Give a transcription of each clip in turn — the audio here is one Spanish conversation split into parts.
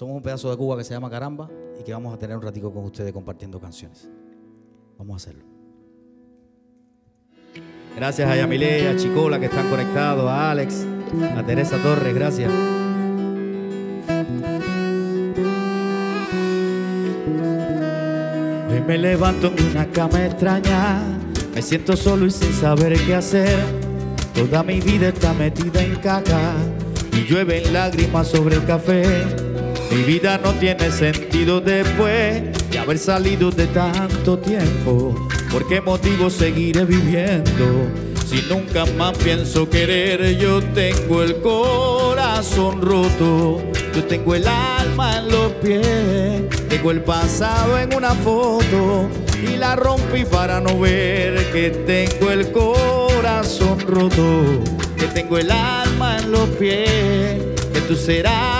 Somos un pedazo de Cuba que se llama Caramba y que vamos a tener un ratico con ustedes compartiendo canciones. Vamos a hacerlo. Gracias a Yamile, a Chicola que están conectados, a Alex, a Teresa Torres, gracias. Hoy me levanto en una cama extraña, me siento solo y sin saber qué hacer. Toda mi vida está metida en caca y llueven lágrimas sobre el café. Mi vida no tiene sentido después de haber salido de tanto tiempo. ¿Por qué motivo seguiré viviendo? Si nunca más pienso querer, yo tengo el corazón roto, yo tengo el alma en los pies, tengo el pasado en una foto y la rompí para no ver que tengo el corazón roto, que tengo el alma en los pies, que tú serás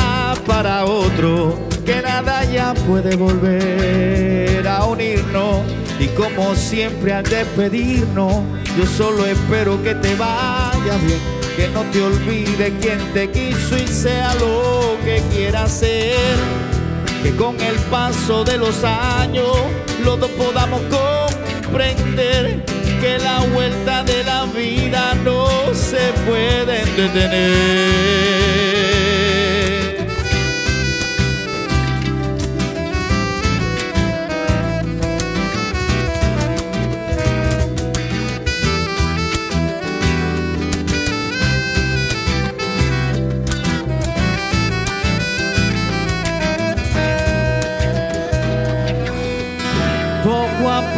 para otro, que nada ya puede volver a unirnos y como siempre al despedirnos, yo solo espero que te vaya bien, que no te olvides quien te quiso y sea lo que quieras ser. Que con el paso de los años los dos podamos comprender que la vuelta de la vida no se puede detener.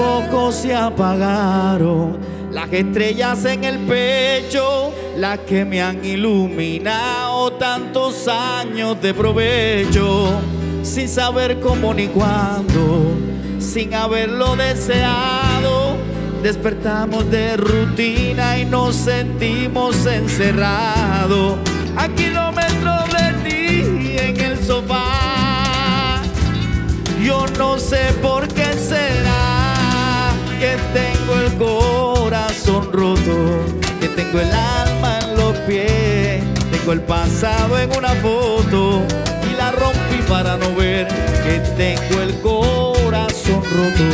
Poco se apagaron las estrellas en el pecho, las que me han iluminado tantos años de provecho, sin saber cómo ni cuándo, sin haberlo deseado. Despertamos de rutina y nos sentimos encerrados a kilómetros de ti en el sofá. Yo no sé por qué será que tengo el corazón roto, que tengo el alma en los pies, tengo el pasado en una foto y la rompí para no ver que tengo el corazón roto,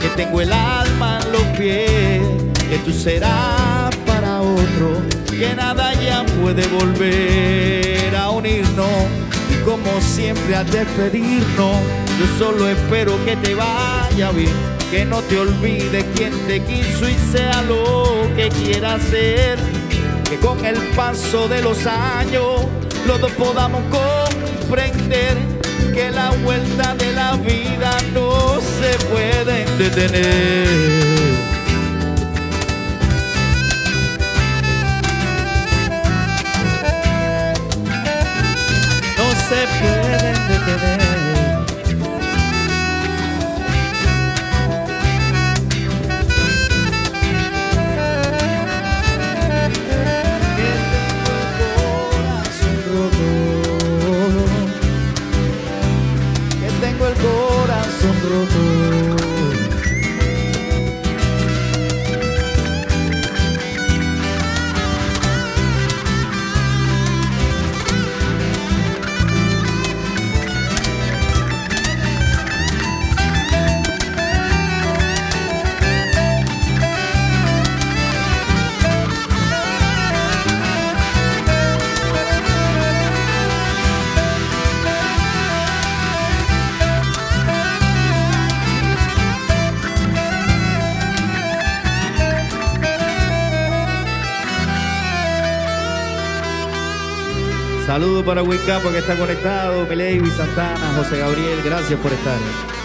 que tengo el alma en los pies, que tú serás para otro, que nada ya puede volver a unirnos. Y como siempre al despedirnos, yo solo espero que te vaya bien, que no te olvides quien te quiso y sea lo que quiera ser, que con el paso de los años los dos podamos comprender que la vuelta de la vida no se puede detener. no se pueden detener. Wincapa que está conectado, Melevi, Santana, José Gabriel, gracias por estar.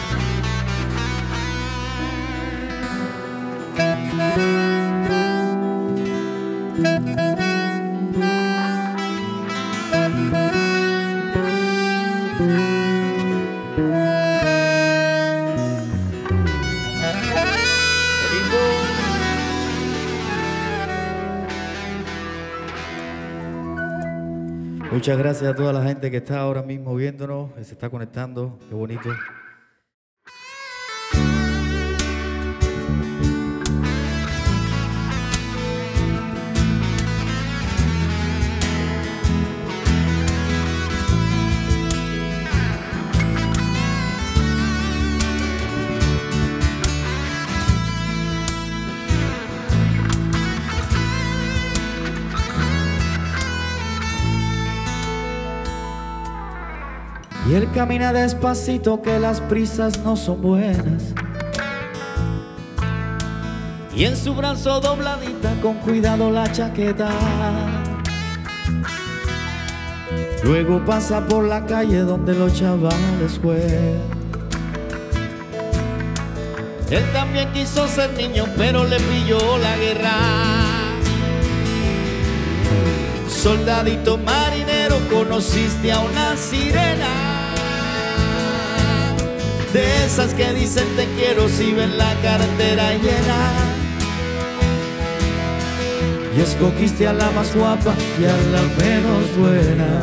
Muchas gracias a toda la gente que está ahora mismo viéndonos, que se está conectando. Qué bonito. Camina despacito que las prisas no son buenas. Y en su brazo dobladita con cuidado la chaqueta. Luego pasa por la calle donde los chavales juegan. Él también quiso ser niño, pero le pilló la guerra. Soldadito marinero, conociste a una sirena. De esas que dicen te quiero si ven la cartera llena. Y escogiste a la más guapa y a la menos buena.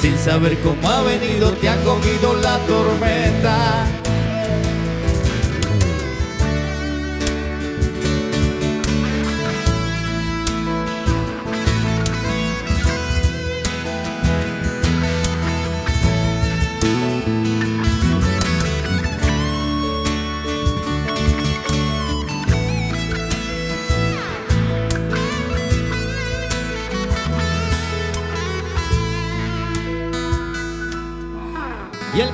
Sin saber cómo ha venido, te ha cogido la tormenta.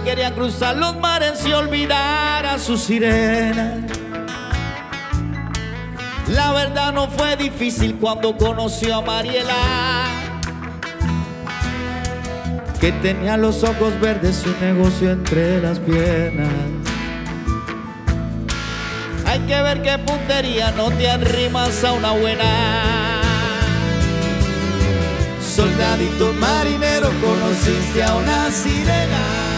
Quería cruzar los mares y olvidar a su sirena. La verdad no fue difícil cuando conoció a Mariela, que tenía los ojos verdes y un negocio entre las piernas. Hay que ver qué puntería no te arrimas a una buena. Soldadito marinero, conociste a una sirena.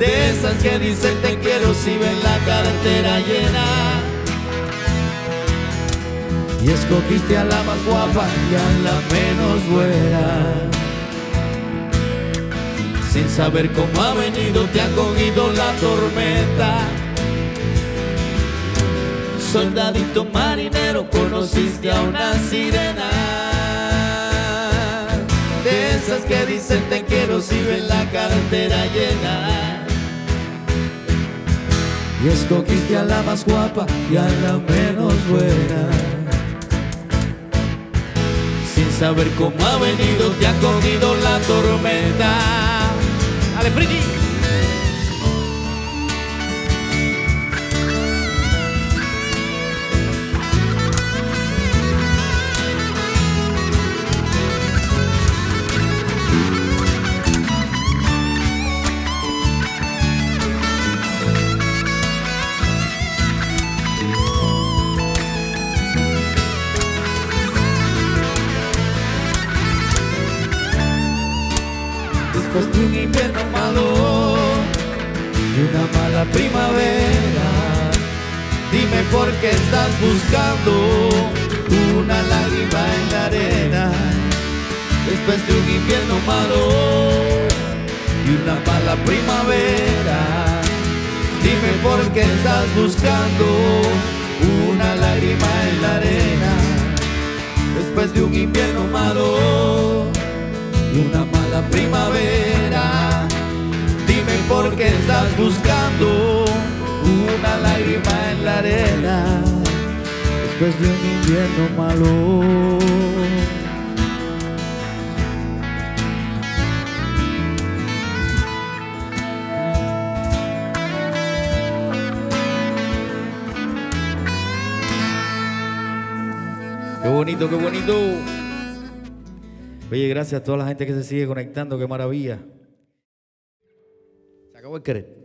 De esas que dicen te quiero si ven la carretera llena. Y escogiste a la más guapa y a la menos buena. Sin saber cómo ha venido te ha cogido la tormenta. Soldadito marinero, conociste a una sirena. De esas que dicen te quiero si ven la carretera llena. Y escogiste a la más guapa y a la menos buena. Sin saber cómo ha venido, te ha cogido la tormenta. ¡Ale, Friki! Qué estás buscando una lágrima en la arena. Después de un invierno malo y una mala primavera, dime por qué estás buscando una lágrima en la arena. Después de un invierno malo y una mala primavera. Dime por qué estás buscando una lágrima en la arena después de un invierno malo. Qué bonito, qué bonito. Oye, gracias a toda la gente que se sigue conectando, qué maravilla. Se acabó el querer.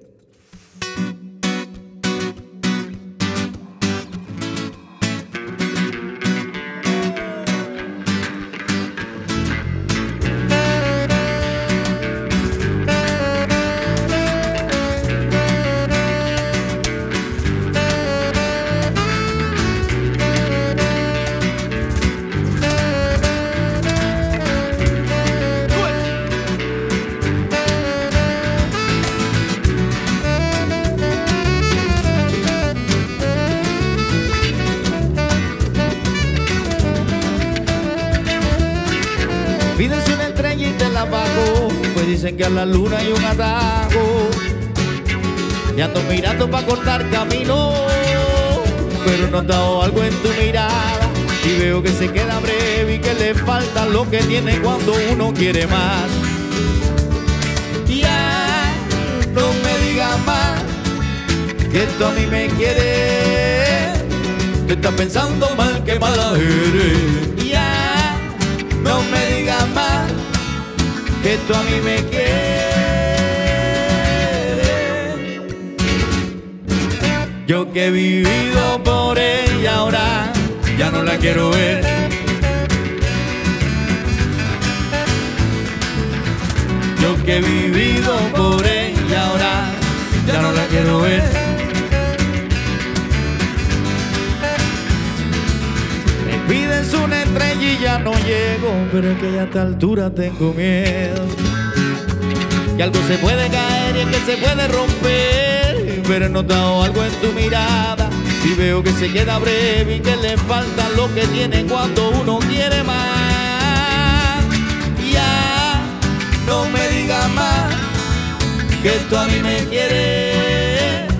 La luna hay un atajo. Y ando mirando para cortar camino, pero no dado algo en tu mirada. Y veo que se queda breve y que le falta lo que tiene cuando uno quiere más. Ya no me digas más que tú a mí me quieres. Te estás pensando mal que mala eres. Ya no me digas más que tú a mí me quieres. Yo que he vivido por ella ahora ya no la quiero ver. Yo que he vivido por ella ya no llego, pero es que ya a esta altura tengo miedo. Que algo se puede caer y es que se puede romper, pero he notado algo en tu mirada y veo que se queda breve y que le falta lo que tiene cuando uno quiere más. Ya no me digas más que tú a mí me quieres.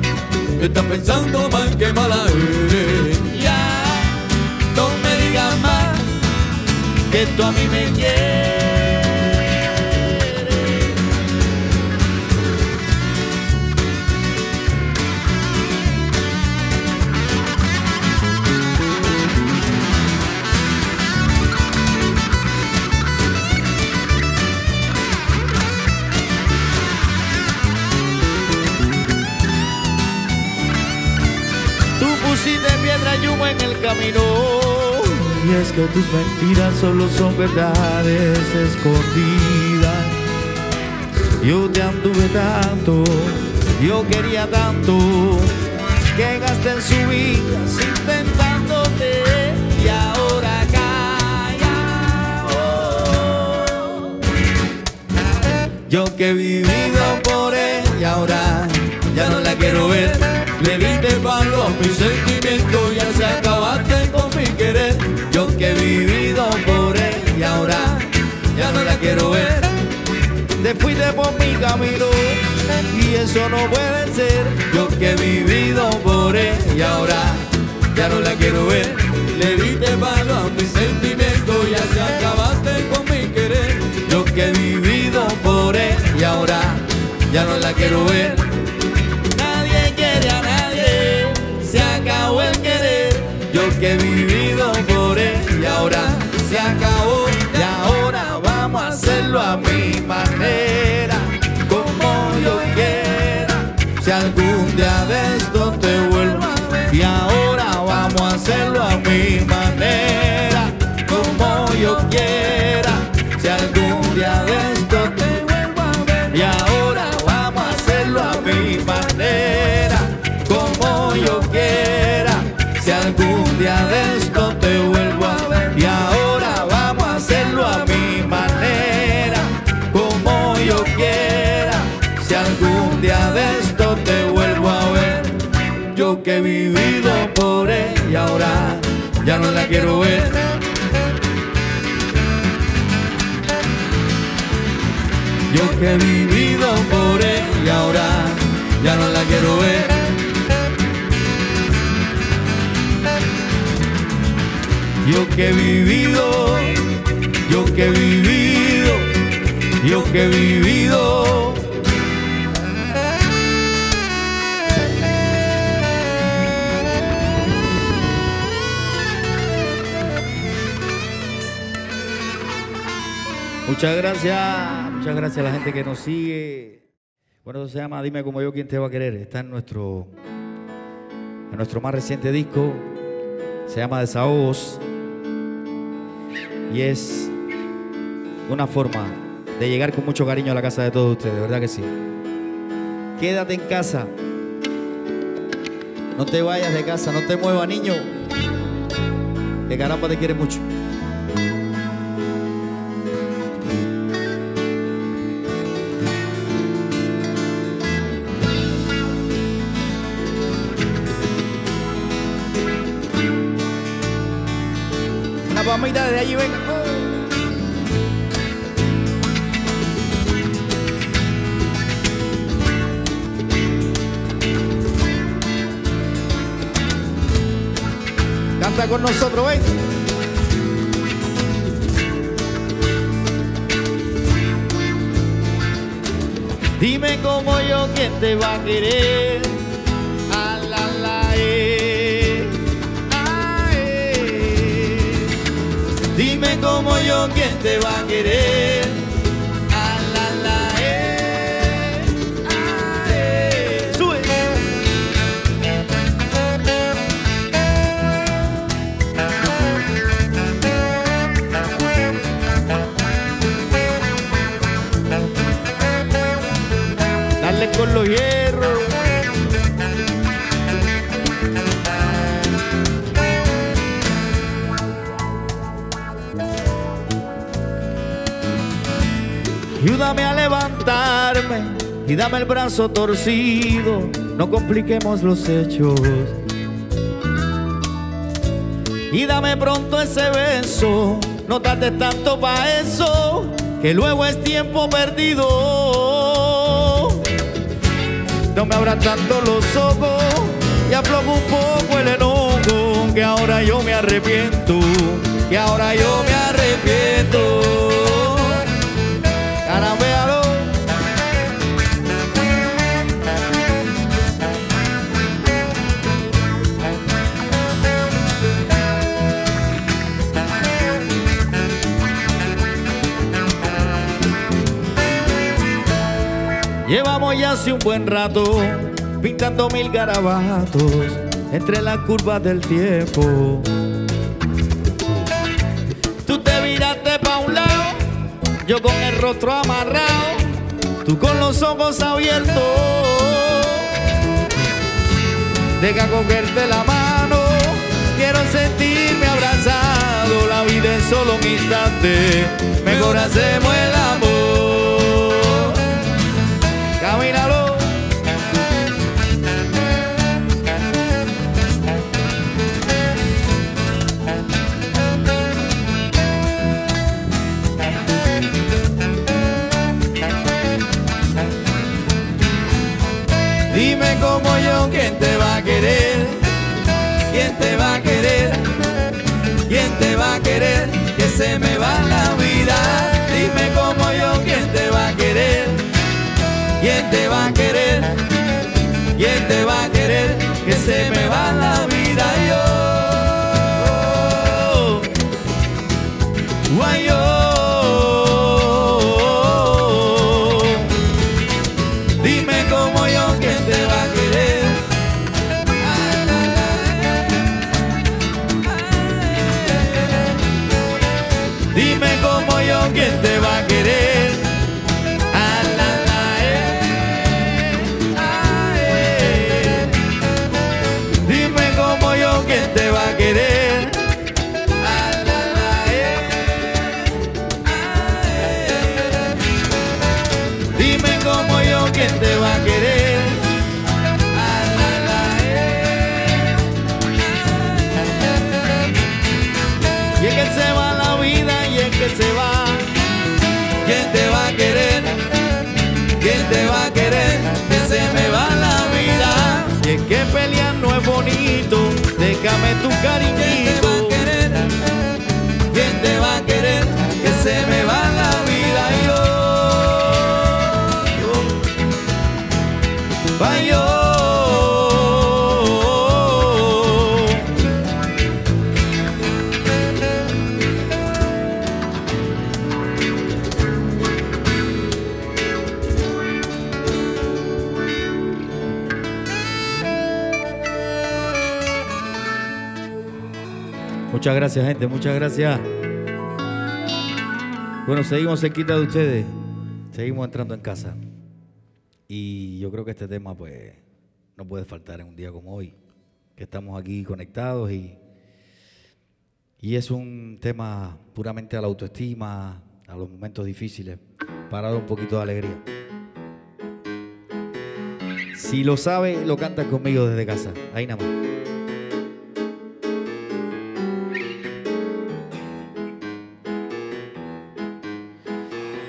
Estás pensando mal que mala eres. Que tú a mí me quieres. Tú pusiste piedra y humo en el camino. Y es que tus mentiras solo son verdades escondidas. Yo te anduve tanto, yo quería tanto, que gasté en subidas intentándote y ahora calla. oh. Yo que he vivido por ella ahora ya no la quiero ver. Le diste palo a mi sentimiento y por mi camino y eso no puede ser. Yo que he vivido por ella ahora ya no la quiero ver. Le diste palo a mi sentimiento y ya se acabaste con mi querer. Yo que he vivido por ella ahora ya no la quiero ver. Nadie quiere a nadie, se acabó el querer. Yo que he vivido a mi manera, como yo quiera. Si algún día de esto te vuelvo y ahora vamos a hacerlo a mi manera, como yo quiera. Si algún día de esto te vuelvo a ver y ahora vamos a hacerlo a mi manera, como yo quiera. Si algún día de he vivido por ella ahora ya no la quiero ver. Yo que he vivido por ella ahora ya no la quiero ver. Yo que he vivido, yo que he vivido, yo que he vivido. Muchas gracias, muchas gracias a la gente que nos sigue. Bueno, eso se llama Dime como yo quién te va a querer. Está en nuestro, en nuestro más reciente disco. Se llama Desahogos. Y es una forma de llegar con mucho cariño a la casa de todos ustedes, de verdad que sí. Quédate en casa. No te vayas de casa, no te muevas, niño. Que caramba te quiere mucho. Canta con nosotros, venga. Dime cómo yo quién te va a querer como yo quién te va a querer. Ayúdame a levantarme y dame el brazo torcido. No compliquemos los hechos. Y dame pronto ese beso. No trates tanto para eso, que luego es tiempo perdido. No me abras tanto los ojos y aflojo un poco el enojo, que ahora yo me arrepiento, que ahora yo me arrepiento. Hace un buen rato pintando mil garabatos entre las curvas del tiempo. Tú te viraste pa' un lado, yo con el rostro amarrado, tú con los ojos abiertos. Deja cogerte la mano, quiero sentirme abrazado, la vida es solo un instante, mejor hacemos el amor. Camínalo. Dime como yo quién te va a querer, quién te va a querer, quién te va a querer, que se me va la vida. Dime como yo quién te va a querer, quién te va a querer, Déjame tu Muchas gracias, gente. Muchas gracias. Bueno, seguimos cerquita de ustedes. Seguimos entrando en casa. Y yo creo que este tema, pues, no puede faltar en un día como hoy. Que estamos aquí conectados y, y es un tema puramente a la autoestima, a los momentos difíciles, para dar un poquito de alegría. Si lo sabe, lo canta conmigo desde casa. Ahí nada más.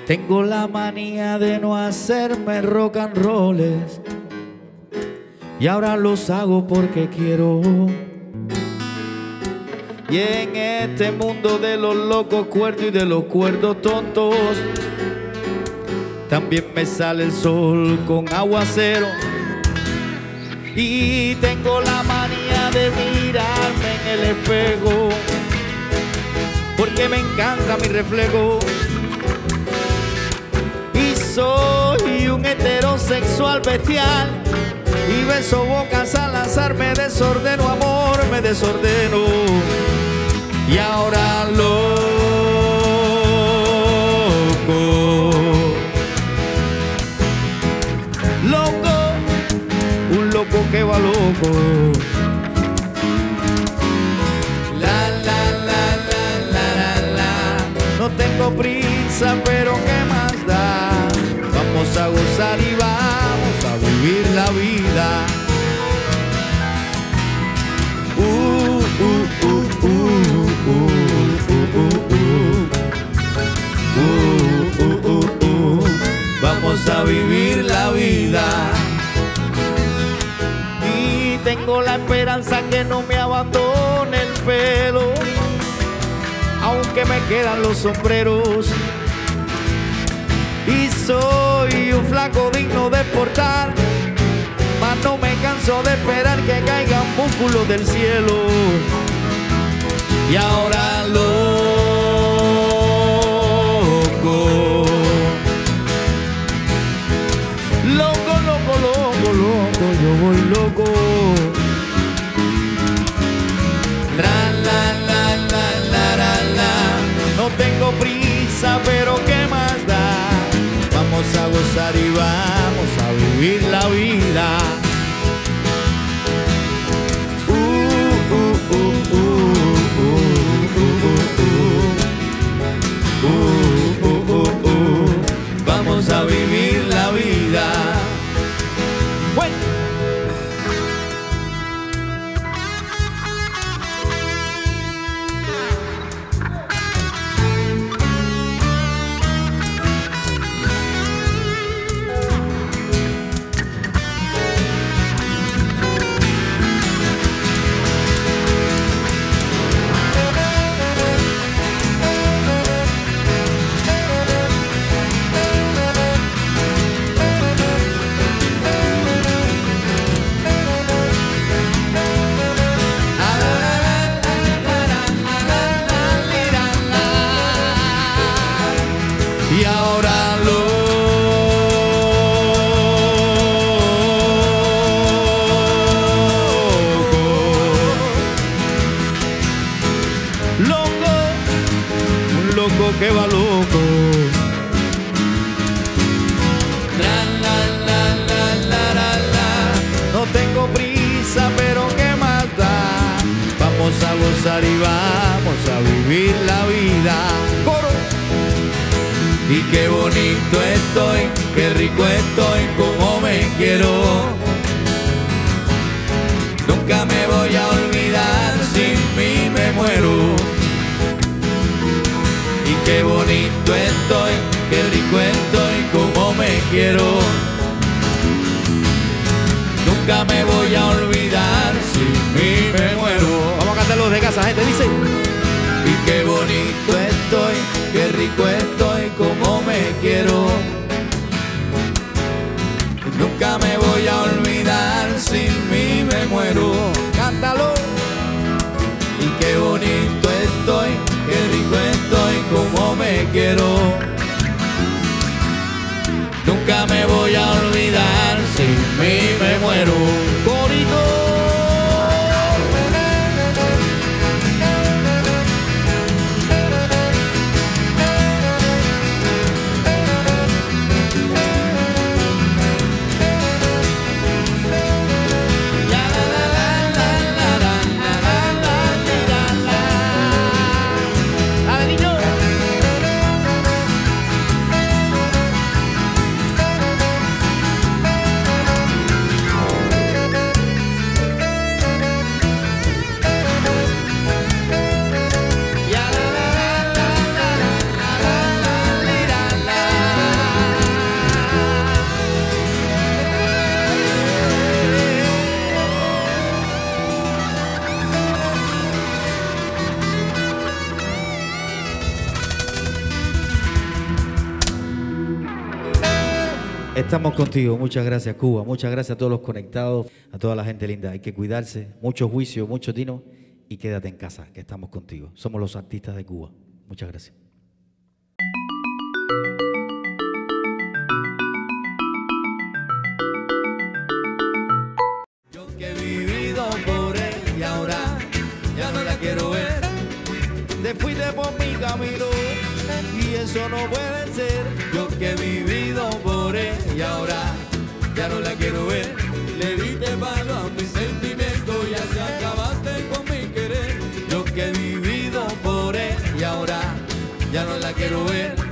Tengo la manía de no hacerme rock and rolls y ahora los hago porque quiero. Y en este mundo de los locos cuerdos y de los cuerdos tontos, también me sale el sol con aguacero. Y tengo la manía de mirarme en el espejo, porque me encanta mi reflejo. Soy un heterosexual bestial, y beso bocas al lanzarme desordeno, amor, me desordeno. Y ahora loco. loco que va loco. La la la la la la. No tengo prisa, pero qué la vida. Vamos a vivir la vida tengo la esperanza que no me abandone el pelo, aunque me quedan los sombreros. Y soy un flaco digno de portar, no me canso de esperar que caigan músculos del cielo. Y ahora loco. Loco, loco, loco, loco, yo voy loco. tengo prisa, Nunca me voy a olvidar, sin mí me muero. Y qué bonito estoy, qué rico estoy, como me quiero. Nunca me voy a olvidar, sin mí me muero los de casa, gente, dice. Y qué bonito estoy, qué rico estoy, Nunca me voy a olvidar, mí me muero. Bonito. Estamos contigo. Muchas gracias, Cuba. Muchas gracias a todos los conectados, a toda la gente linda. Hay que cuidarse. Mucho juicio, mucho tino y quédate en casa, que estamos contigo. Somos los artistas de Cuba. Muchas gracias. Yo que he vivido por él y ahora ya no la quiero ver. Por mi camino y eso no puede ser. Yo que he vivido por y ahora ya no la quiero ver. Le diste palo a mi sentimiento y así acabaste con mi querer. Yo que he vivido por y ahora ya no la quiero ver.